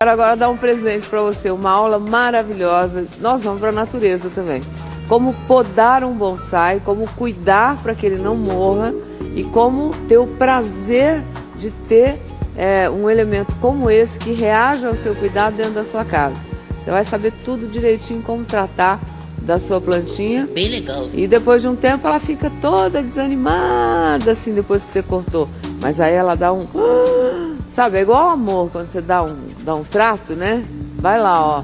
Quero agora dar um presente para você, uma aula maravilhosa. Nós vamos para a natureza também. Como podar um bonsai, como cuidar para que ele não morra e como ter o prazer de ter é, um elemento como esse que reaja ao seu cuidado dentro da sua casa. Você vai saber tudo direitinho como tratar da sua plantinha. Bem legal. E depois de um tempo ela fica toda desanimada assim depois que você cortou. Mas aí ela dá um. Sabe, é igual amor quando você dá um, dá um trato, né? Vai lá, ó.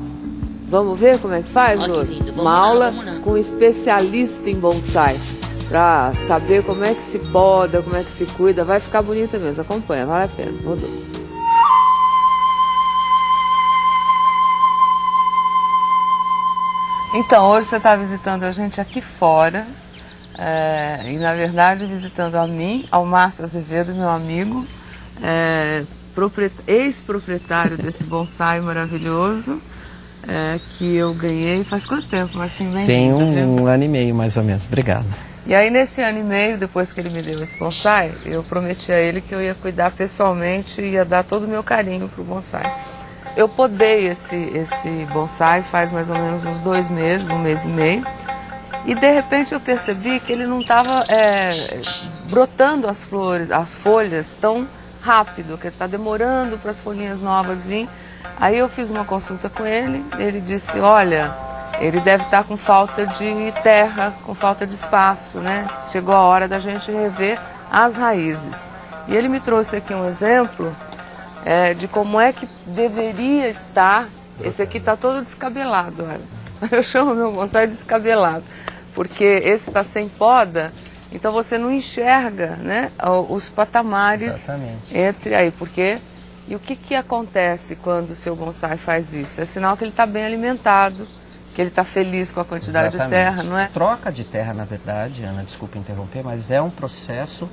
Vamos ver como é que faz, Ó, que Uma lá, aula com um especialista em bonsai. Pra saber como é que se poda, como é que se cuida. Vai ficar bonita mesmo. Acompanha, vale a pena. Rodou. Então, hoje você está visitando a gente aqui fora. é, e, na verdade, visitando a mim, ao Márcio Azevedo, meu amigo, é, ex-proprietário desse bonsai maravilhoso, é, que eu ganhei faz quanto tempo? Assim, bem Tem um, um ano e meio, mais ou menos. Obrigado. E aí, nesse ano e meio, depois que ele me deu esse bonsai, eu prometi a ele que eu ia cuidar pessoalmente e ia dar todo o meu carinho pro bonsai. Eu podei esse, esse bonsai faz mais ou menos uns dois meses, um mês e meio. E de repente eu percebi que ele não estava brotando as flores, as folhas tão rápido, que está demorando para as folhinhas novas virem. Aí eu fiz uma consulta com ele, ele disse, olha, ele deve estar com falta de terra, com falta de espaço, né? Chegou a hora da gente rever as raízes. E ele me trouxe aqui um exemplo é, de como é que deveria estar. Esse aqui está todo descabelado, olha. Eu chamo meu bonsai de descabelado, porque esse está sem poda, então você não enxerga né, os patamares Exatamente. entre aí, porque e o que, que acontece quando o seu bonsai faz isso? É sinal que ele está bem alimentado, que ele está feliz com a quantidade Exatamente. de terra, não é? Troca de terra, na verdade, Ana, desculpa interromper, mas é um processo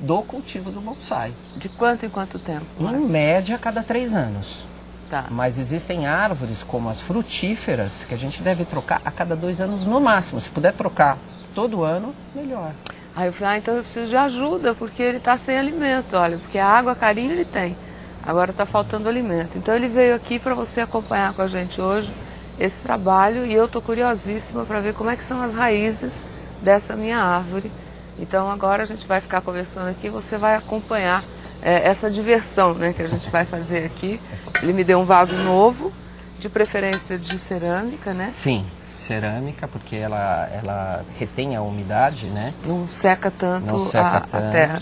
do cultivo do bonsai. De quanto em quanto tempo? Em média, a cada três anos. Tá. Mas existem árvores como as frutíferas que a gente deve trocar a cada dois anos no máximo. Se puder trocar todo ano, melhor. Aí eu falei, ah, então eu preciso de ajuda, porque ele está sem alimento, olha, porque a água carinho ele tem, agora está faltando alimento. Então ele veio aqui para você acompanhar com a gente hoje esse trabalho e eu estou curiosíssima para ver como é que são as raízes dessa minha árvore. Então agora a gente vai ficar conversando aqui, você vai acompanhar eh, essa diversão né, que a gente vai fazer aqui. Ele me deu um vaso novo, de preferência de cerâmica, né? Sim, cerâmica, porque ela, ela retém a umidade, né? Não seca tanto, Não seca a, a tanto. terra.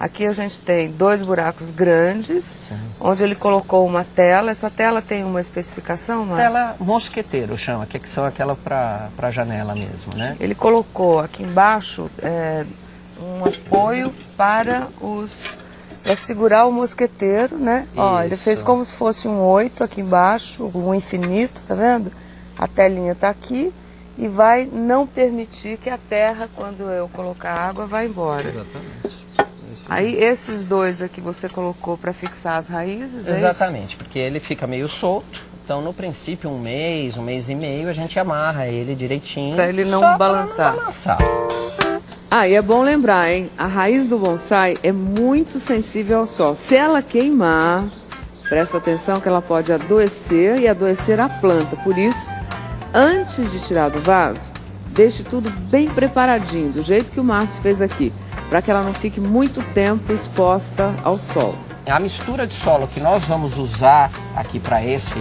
Aqui a gente tem dois buracos grandes, onde ele colocou uma tela. Essa tela tem uma especificação, Márcio? Tela mosqueteiro chama, que são aquela para janela mesmo, né? Ele colocou aqui embaixo é, um apoio para os para segurar o mosqueteiro, né? Ó, ele Isso. fez como se fosse um oito aqui embaixo, um infinito, tá vendo? A telinha tá aqui e vai não permitir que a terra, quando eu colocar água, vá embora. Exatamente. Aí esses dois aqui você colocou para fixar as raízes, é? Exatamente, porque ele fica meio solto. Então, no princípio, um mês, um mês e meio, a gente amarra ele direitinho. Pra ele não balançar. não balançar. Ah, e é bom lembrar, hein? A raiz do bonsai é muito sensível ao sol. Se ela queimar, presta atenção que ela pode adoecer e adoecer a planta. Por isso, antes de tirar do vaso, deixe tudo bem preparadinho, do jeito que o Márcio fez aqui, para que ela não fique muito tempo exposta ao sol. A mistura de solo que nós vamos usar aqui para esse,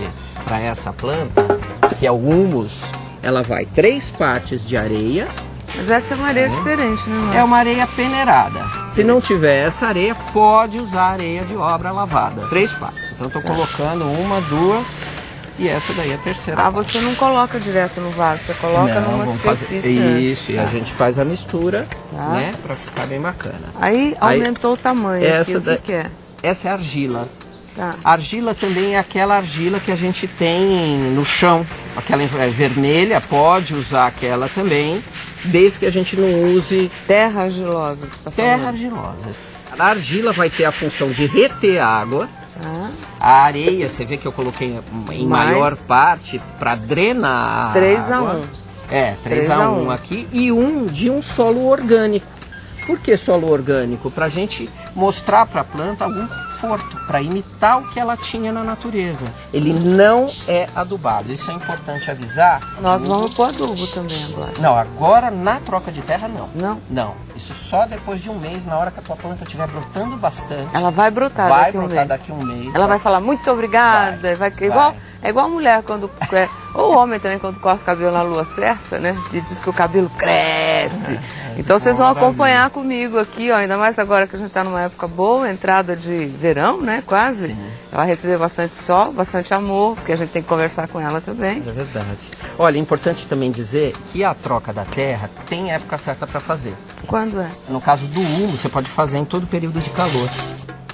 para essa planta, que é o humus, ela vai três partes de areia. Mas essa é uma areia diferente, né, Márcio? É uma areia peneirada. Se não tiver essa areia, pode usar areia de obra lavada. Três partes. Então estou colocando uma, duas e essa daí é a terceira. Ah, você não coloca direto no vaso, você coloca Não, numa fazer superfície antes. isso e a gente faz a mistura, Tá. né, para ficar bem bacana. Aí Aí, aumentou o tamanho aqui, essa o que, da- que é? Essa é argila. Tá. Argila também é aquela argila que a gente tem no chão, aquela é vermelha, pode usar aquela também, desde que a gente não use Terra argilosa, você tá terra falando. argilosa. A argila vai ter a função de reter água. Tá. A areia, você vê que eu coloquei em Mais. maior parte para drenar a 3 a água. 1. É, 3 Três a a 1 um. aqui e um de um solo orgânico. Por que solo orgânico? Para a gente mostrar para a planta algum conforto, para imitar o que ela tinha na natureza. Ele não é adubado, isso é importante avisar. Nós vamos pôr adubo também agora. Não, agora na troca de terra não. Não? Não, isso só depois de um mês, na hora que a tua planta estiver brotando bastante. Ela vai brotar vai daqui a um brotar mês. daqui a um mês. Ela vai falar muito obrigada, vai, Vai. igual, Vai. é igual a mulher quando é, ou o homem também quando corta o cabelo na lua certa, né? E diz que o cabelo cresce. Então vocês vão maravilha. acompanhar comigo aqui, ó, ainda mais agora que a gente está numa época boa, entrada de verão, né? Quase. Sim. Ela vai receber bastante sol, bastante amor, porque a gente tem que conversar com ela também. É verdade. Olha, é importante também dizer que a troca da terra tem época certa para fazer. Quando é? No caso do humo, você pode fazer em todo período de calor.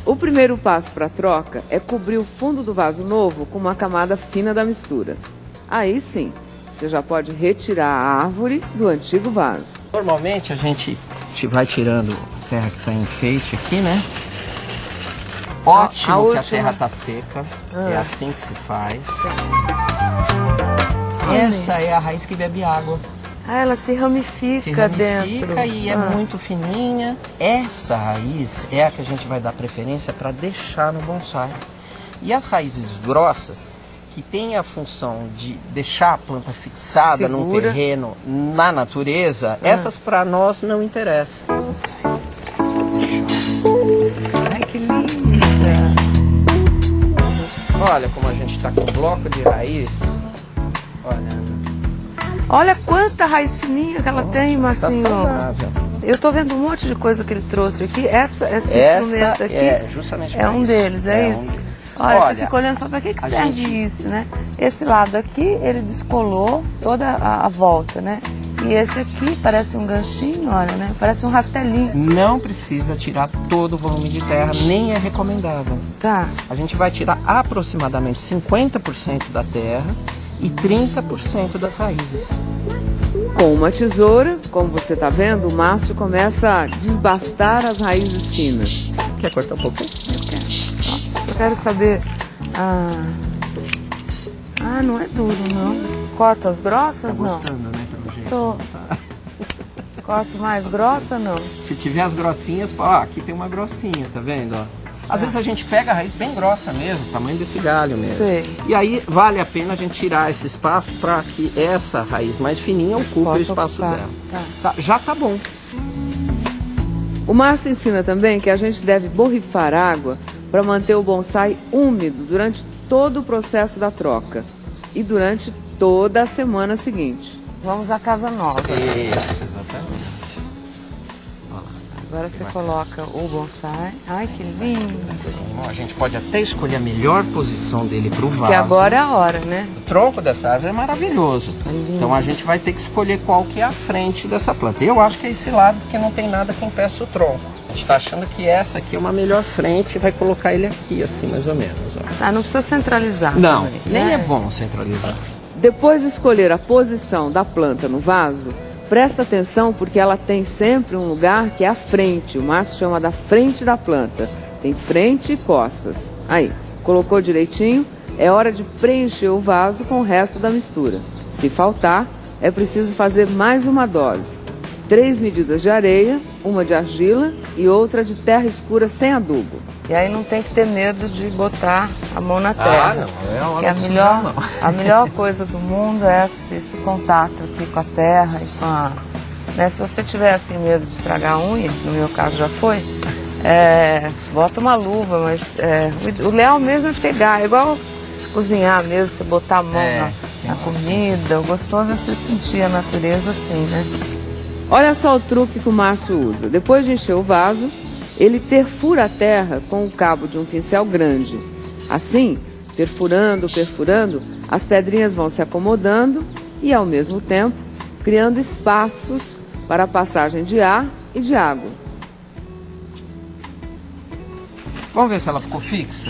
O primeiro passo para a troca é cobrir o fundo do vaso novo com uma camada fina da mistura. Aí sim, você já pode retirar a árvore do antigo vaso. Normalmente a gente te vai tirando terra que está em enfeite aqui, né? Ótimo a que a última. terra tá seca. É Ah. assim que se faz. Essa é a raiz que bebe água. Ah, ela se ramifica, se ramifica dentro. e é Ah. muito fininha. Essa raiz é a que a gente vai dar preferência para deixar no bonsai. E as raízes grossas, que têm a função de deixar a planta fixada num Segura. terreno na natureza, essas para nós não interessam. Ai, que linda. Olha como a gente está com bloco de raiz. Olha, Olha quanta raiz fininha que ela tem, está Marcinho. saudável. Eu tô vendo um monte de coisa que ele trouxe aqui. Essa, esse Essa instrumento aqui é justamente é um isso. deles, é, É um isso? deles. Olha, Olha, você fica olhando e fala, pra que, que serve gente- isso, né? Esse lado aqui, ele descolou toda a, a volta, né? E esse aqui parece um ganchinho, olha, né? Parece um rastelinho. Não precisa tirar todo o volume de terra, nem é recomendável. Tá. A gente vai tirar aproximadamente 50% da terra e 30% das raízes. Com uma tesoura, como você está vendo, o Márcio começa a desbastar as raízes finas. Quer cortar um pouquinho? Quero saber. Ah, ah não é duro, não. Corta as grossas, não? né? Pelo jeito. Tô. Corto mais grossa, não? Se tiver as grossinhas, ó, aqui tem uma grossinha, tá vendo? ó? Às vezes a gente pega a raiz bem grossa mesmo, tamanho desse galho mesmo. Sei. E aí vale a pena a gente tirar esse espaço para que essa raiz mais fininha ocupe o Posso espaço ocupar, dela. tá. Tá, já tá bom. O Márcio ensina também que a gente deve borrifar água para manter o bonsai úmido durante todo o processo da troca e durante toda a semana seguinte. Vamos à casa nova. Isso, exatamente. Agora você coloca o bonsai. Ai, que lindo. Assim, ó, a gente pode até escolher a melhor posição dele para o vaso. Que agora é a hora, né? O tronco dessa árvore é maravilhoso. É. Então a gente vai ter que escolher qual que é a frente dessa planta. Eu acho que é esse lado, porque não tem nada que impeça o tronco. A gente está achando que essa aqui é uma melhor frente e vai colocar ele aqui, assim, mais ou menos. ó. Ah, não precisa centralizar. Não, também, nem né? é bom centralizar. Depois de escolher a posição da planta no vaso, presta atenção porque ela tem sempre um lugar que é a frente. O Márcio chama da frente da planta. Tem frente e costas. Aí, colocou direitinho, é hora de preencher o vaso com o resto da mistura. Se faltar, é preciso fazer mais uma dose. Três medidas de areia, uma de argila e outra de terra escura sem adubo. E aí não tem que ter medo de botar a mão na terra. Ah, não, é Que a melhor, não. a melhor coisa do mundo é esse, esse contato aqui com a terra e com a. Né, se você tiver assim medo de estragar a unha, no meu caso já foi, é, bota uma luva, mas é, o o leal mesmo é pegar, é igual cozinhar mesmo, você botar a mão É, na, na comida. O gostoso é você sentir a natureza assim, né? Olha só o truque que o Márcio usa. Depois de encher o vaso, ele perfura a terra com o cabo de um pincel grande. Assim, perfurando, perfurando, as pedrinhas vão se acomodando e, ao mesmo tempo, criando espaços para a passagem de ar e de água. Vamos ver se ela ficou fixa?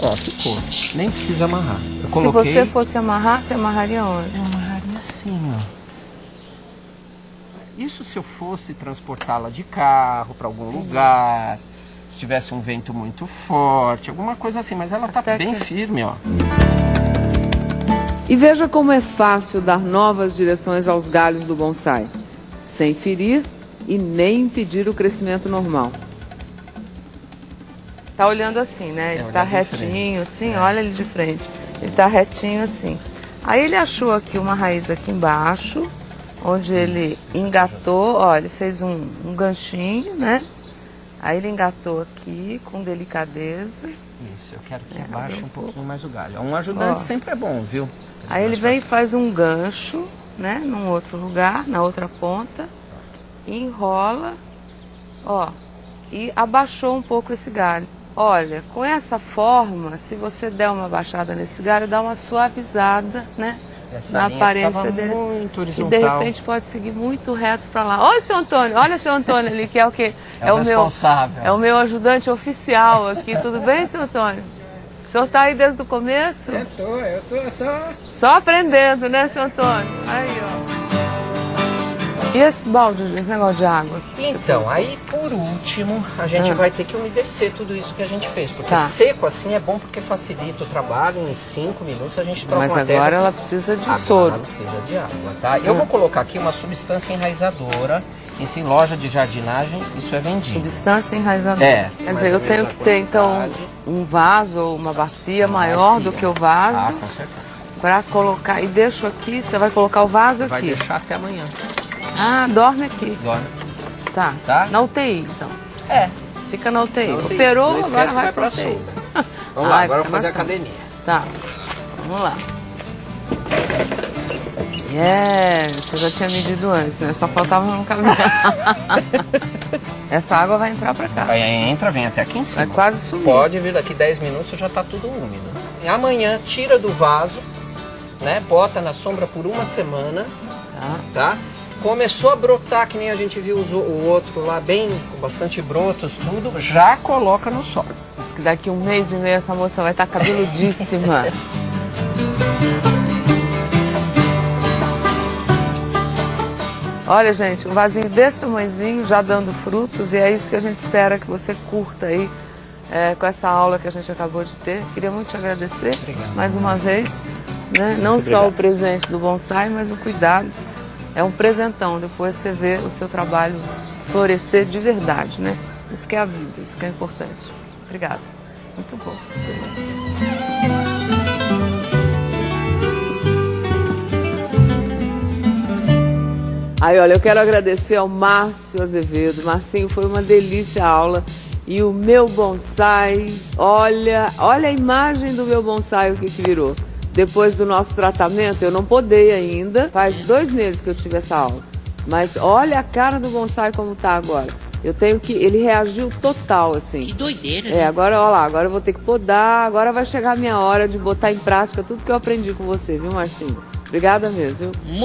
Ó, ficou. Nem precisa amarrar. Eu Se coloquei... você fosse amarrar, você amarraria onde? Eu amarraria assim. Isso se eu fosse transportá-la de carro para algum lugar, se tivesse um vento muito forte, alguma coisa assim, mas ela tá Até bem que- firme, ó. E veja como é fácil dar novas direções aos galhos do bonsai, sem ferir e nem impedir o crescimento normal. Tá olhando assim, né? Ele É, tá retinho, assim, olha ele de frente. Ele tá retinho assim. Aí ele achou aqui uma raiz aqui embaixo, onde ele engatou, ó, ele fez um, um ganchinho, né? Aí ele engatou aqui com delicadeza. Isso, eu quero que É, baixe um um pouquinho mais o galho. Um ajudante Ó. sempre é bom, viu? Aí ele vem e faz um gancho, né? Num outro lugar, na outra ponta. Enrola, ó. E abaixou um pouco esse galho. Olha, com essa forma, se você der uma baixada nesse galho, dá uma suavizada, né? Essa na linha aparência dele. muito E horizontal. de repente pode seguir muito reto para lá. Olha, seu Antônio, olha seu Antônio ali, que é o quê? É o responsável. Meu, é o meu ajudante oficial aqui. Tudo bem, seu Antônio? O senhor está aí desde o começo? Eu tô, eu tô só... Só aprendendo, né, seu Antônio? Aí, ó. E esse balde, esse negócio de água aqui? Então, aí por último, a gente Ah. vai ter que umedecer tudo isso que a gente fez. Porque Tá. seco assim é bom porque facilita o trabalho. Em 5 minutos a gente troca Mas uma agora terra. ela precisa de Agora soro. ela precisa de água, tá? Eu vou colocar aqui uma substância enraizadora. Isso em loja de jardinagem, isso é vendido. Substância enraizadora. É, Quer dizer, eu menos tenho que ter, então, um vaso ou uma bacia maior do Bacia. que o Ah, vaso com certeza. para colocar. E deixo aqui, você vai colocar o vaso Vai aqui. deixar até amanhã. Ah, dorme aqui. Dorme. Tá. Tá? Na UTI, então. É. Fica na UTI. Não tem- Operou, não agora vai vai pra UTI. Vamos lá, Ai, agora eu vou fazer na academia. Tá. Vamos lá. Yeah, você já tinha medido antes, né? Só faltava não caminhar. Essa água vai entrar pra cá. Aí entra, vem até aqui em cima. Vai quase sumir. Pode vir daqui 10 minutos já tá tudo úmido. E amanhã tira do vaso, né? Bota na sombra por uma semana, Tá. tá? Começou a brotar, que nem a gente viu o outro lá, bem com bastante brotos, tudo, já coloca no sol. Diz que daqui um mês e meio essa moça vai estar cabeludíssima. Olha, gente, um vasinho desse tamanhozinho, já dando frutos, e é isso que a gente espera que você curta aí é, com essa aula que a gente acabou de ter. Queria muito te agradecer Obrigado. mais uma vez. Né? Não só o presente do bonsai, mas o cuidado. É um presentão, depois você vê o seu trabalho florescer de verdade, né? Isso que é a vida, isso que é importante. Obrigada. Muito bom. Aí, olha, eu quero agradecer ao Márcio Azevedo. Marcinho, foi uma delícia a aula. E o meu bonsai, olha, olha a imagem do meu bonsai, o que, que virou. Depois do nosso tratamento, eu não podei ainda. Faz dois meses que eu tive essa aula. Mas olha a cara do bonsai como tá agora. Eu tenho que. Ele reagiu total, assim. Que doideira, É, né? agora, olha lá, agora eu vou ter que podar, agora vai chegar a minha hora de botar em prática tudo que eu aprendi com você, viu, Marcinho? Obrigada mesmo, viu?